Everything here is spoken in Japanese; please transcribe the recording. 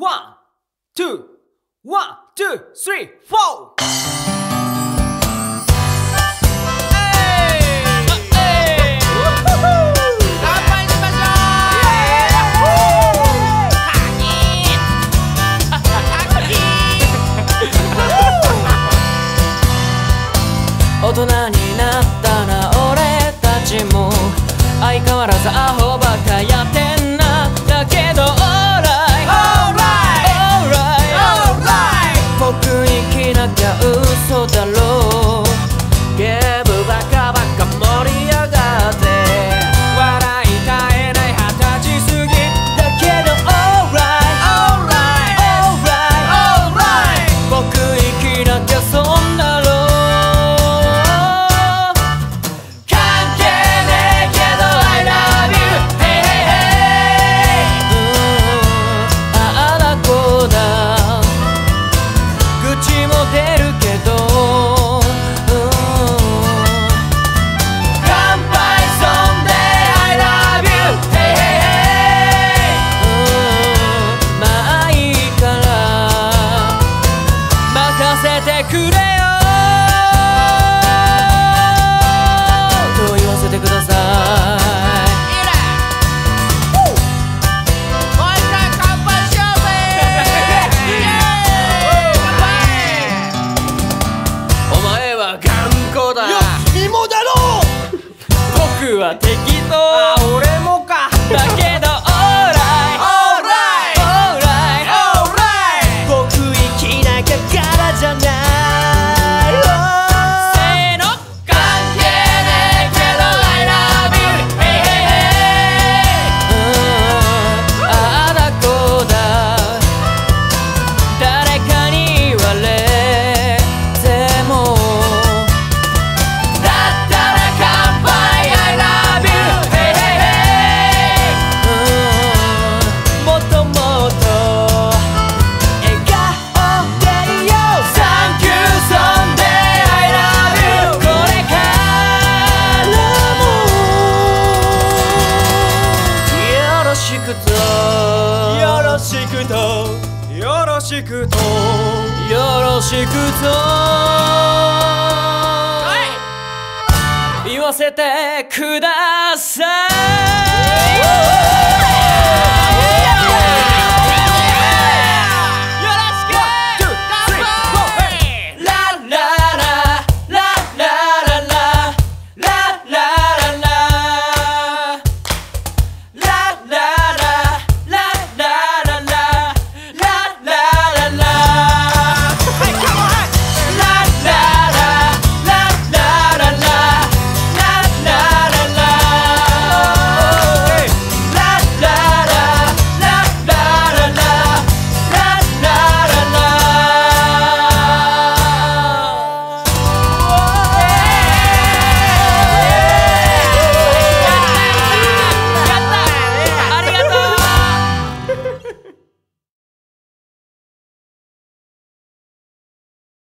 ワン、ツー、ワン、ツー、スリー、フォー大人になったな俺たちも相変わらずアホは適当。俺もか。だけしくと。よろしくと。よろしくと。よろしくと。言わせてください。